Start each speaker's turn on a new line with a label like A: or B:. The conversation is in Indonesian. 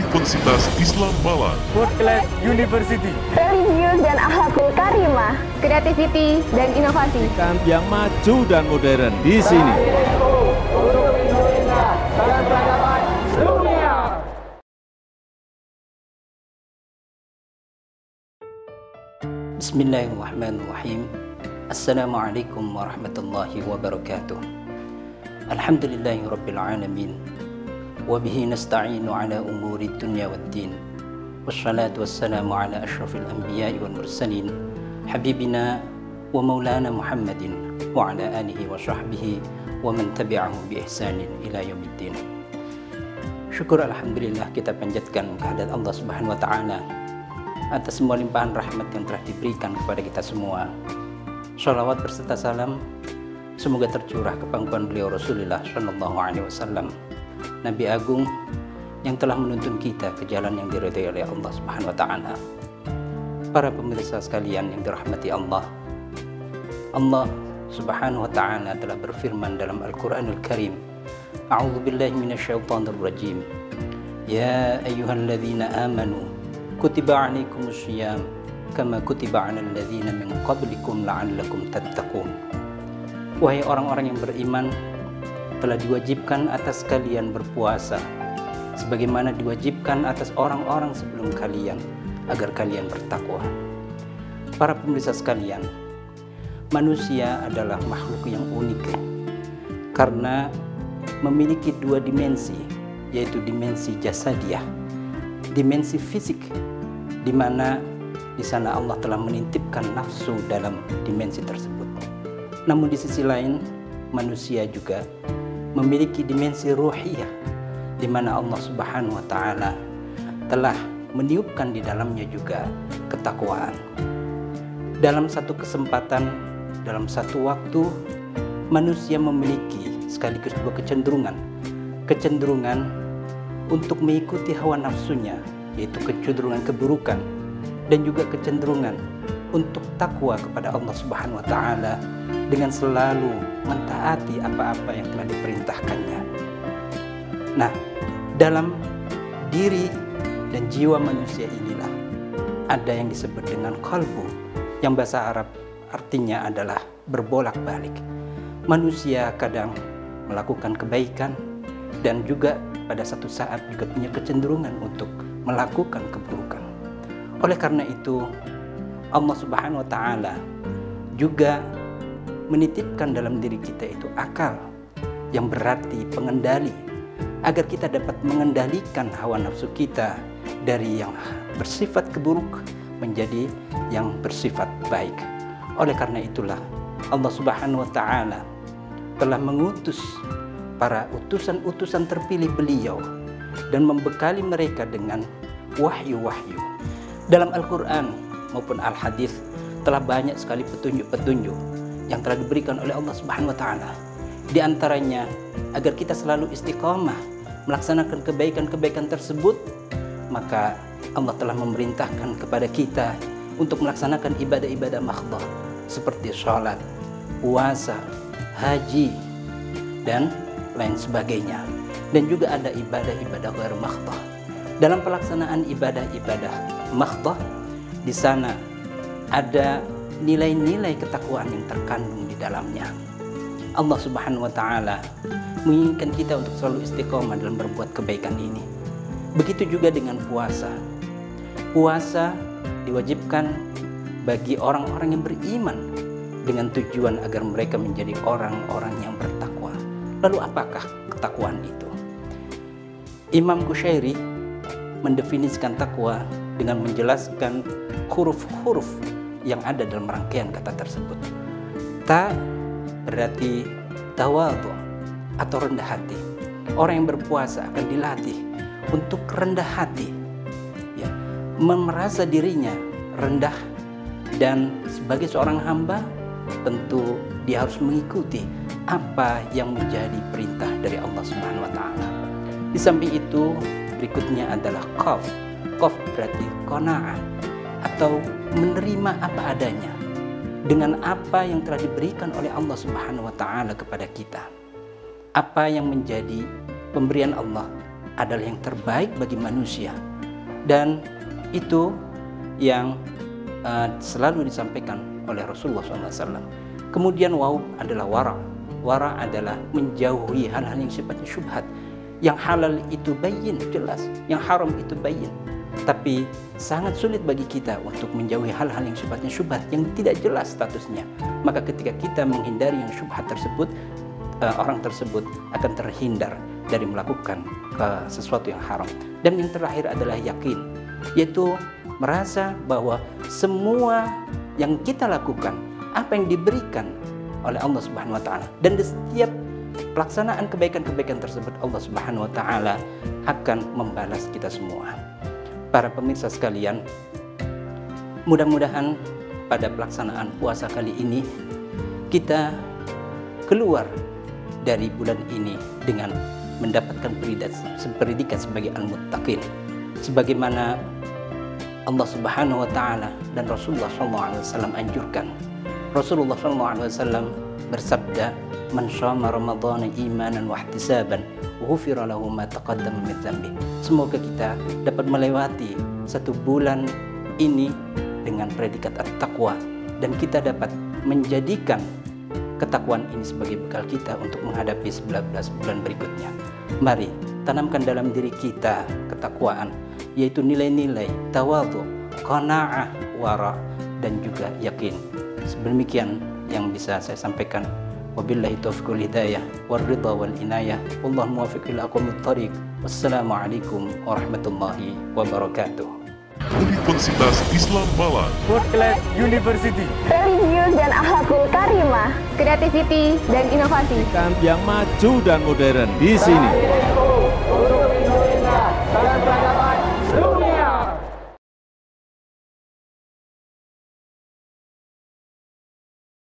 A: Universitas Islam Malang.
B: World Class University.
C: Religius dan akhlakul karimah. Creativity dan inovasi.
D: Yang maju dan modern di sini.
E: Bismillahirrahmanirrahim. Assalamualaikum warahmatullahi wabarakatuh. Alhamdulillahi rabbil alamin. Waddin. Wassalatu wassalamu ala ashrafil anbiya'i wal mursalin. Habibina wa maulana Muhammadin wa ala alihi wa sahbihi wa man tabi'ahu bi ihsanin ila yaumiddin. Syukur alhamdulillah kita panjatkan kehadirat Allah Subhanahu wa taala atas semua limpahan rahmat yang telah diberikan kepada kita semua. Salawat berserta salam semoga tercurah ke pangkuan beliau Rasulullah Shallallahu Alaihi Wasallam, Nabi Agung yang telah menuntun kita ke jalan yang diridhai oleh Allah Subhanahu Wa Taala. Para pemirsa sekalian yang dirahmati Allah, Allah Subhanahu Wa Taala telah berfirman dalam Al-Quranul Karim, "A'udzu billahi minasyaitonir rajim." Ya ayyuhalladzina amanu kutiba alaikumus syiyam kama kutiba alal ladzina min qablikum la'allakum tattaqun Wahai orang-orang yang beriman telah diwajibkan atas kalian berpuasa. Sebagaimana diwajibkan atas orang-orang sebelum kalian agar kalian bertakwa. Para pemirsa sekalian manusia adalah makhluk yang unik. Karena memiliki dua dimensi yaitu dimensi jasadiah dimensi fisik di mana di sana Allah telah menitipkan nafsu dalam dimensi tersebut. Namun di sisi lain manusia juga memiliki dimensi ruhiyah di mana Allah Subhanahu wa taala telah meniupkan di dalamnya juga ketakwaan. Dalam satu kesempatan, dalam satu waktu manusia memiliki sekaligus dua kecenderungan. Kecenderungan untuk mengikuti hawa nafsunya, yaitu kecenderungan keburukan dan juga kecenderungan untuk takwa kepada Allah Subhanahu wa taala dengan selalu mentaati apa-apa yang telah diperintahkannya. Nah, dalam diri dan jiwa manusia inilah ada yang disebut dengan kalbu yang bahasa Arab artinya adalah berbolak-balik. Manusia kadang melakukan kebaikan dan juga pada satu saat juga punya kecenderungan untuk melakukan keburukan. Oleh karena itu, Allah Subhanahu wa taala juga menitipkan dalam diri kita itu akal yang berarti pengendali agar kita dapat mengendalikan hawa nafsu kita dari yang bersifat keburuk menjadi yang bersifat baik. Oleh karena itulah Allah Subhanahu wa taala telah mengutus para utusan-utusan terpilih beliau dan membekali mereka dengan wahyu-wahyu. Dalam Al-Quran maupun Al-Hadis telah banyak sekali petunjuk-petunjuk yang telah diberikan oleh Allah Subhanahu wa taala. Di antaranya agar kita selalu istiqamah melaksanakan kebaikan-kebaikan tersebut, maka Allah telah memerintahkan kepada kita untuk melaksanakan ibadah-ibadah makhdah seperti sholat, puasa, haji, dan lain sebagainya. Dan juga ada ibadah-ibadah ghair makhdah. Dalam pelaksanaan ibadah-ibadah makhdah di sana ada nilai-nilai ketakwaan yang terkandung di dalamnya. Allah Subhanahu wa taala menginginkan kita untuk selalu istiqomah dalam berbuat kebaikan ini. Begitu juga dengan puasa. Puasa diwajibkan bagi orang-orang yang beriman dengan tujuan agar mereka menjadi orang-orang yang bertakwa. Lalu apakah ketakwaan itu? Imam Kushairi mendefinisikan takwa dengan menjelaskan huruf-huruf yang ada dalam rangkaian kata tersebut. Ta berarti tawadu atau rendah hati. Orang yang berpuasa akan dilatih untuk rendah hati. Ya, merasa dirinya rendah dan sebagai seorang hamba tentu dia harus mengikuti apa yang menjadi perintah dari Allah Subhanahu wa taala. Di samping itu, berikutnya adalah qaf. Qaf berarti qanaah atau menerima apa adanya dengan apa yang telah diberikan oleh Allah Subhanahu wa taala kepada kita. Apa yang menjadi pemberian Allah, adalah yang terbaik bagi manusia dan itu yang uh, selalu disampaikan oleh Rasulullah SAW. Kemudian wow adalah wara. Wara adalah menjauhi hal-hal yang sifatnya syubhat. Yang halal itu bayin jelas, yang haram itu bayin. Tapi sangat sulit bagi kita untuk menjauhi hal-hal yang sifatnya syubhat yang tidak jelas statusnya. Maka ketika kita menghindari yang syubhat tersebut, uh, orang tersebut akan terhindar dari melakukan uh, sesuatu yang haram. Dan yang terakhir adalah yakin, yaitu merasa bahwa semua yang kita lakukan, apa yang diberikan oleh Allah Subhanahu wa taala dan di setiap pelaksanaan kebaikan-kebaikan tersebut Allah Subhanahu wa taala akan membalas kita semua. Para pemirsa sekalian, mudah-mudahan pada pelaksanaan puasa kali ini kita keluar dari bulan ini dengan mendapatkan pendidikan sebagai al-muttaqin sebagaimana Allah Subhanahu wa taala dan Rasulullah SAW anjurkan. Rasulullah SAW bersabda, "Man syama Ramadan imanan wa ihtisaban, ghufira lahu ma min dhanbi." Semoga kita dapat melewati satu bulan ini dengan predikat at-taqwa dan kita dapat menjadikan ketakwaan ini sebagai bekal kita untuk menghadapi 19 bulan berikutnya. Mari tanamkan dalam diri kita ketakwaan yaitu nilai-nilai tawadhu, qanaah, wara dan juga yakin. Sedemikian yang bisa saya sampaikan. Wabillahi taufiqul hidayah wal ridha wal inayah. Wallahu muwaffiq ila aqwamit thariq. Wassalamualaikum warahmatullahi wabarakatuh.
A: Universitas Islam Malang
B: World Class University.
C: Religius dan akhlakul karimah. Creativity dan inovasi.
D: Kan yang maju dan modern di sini.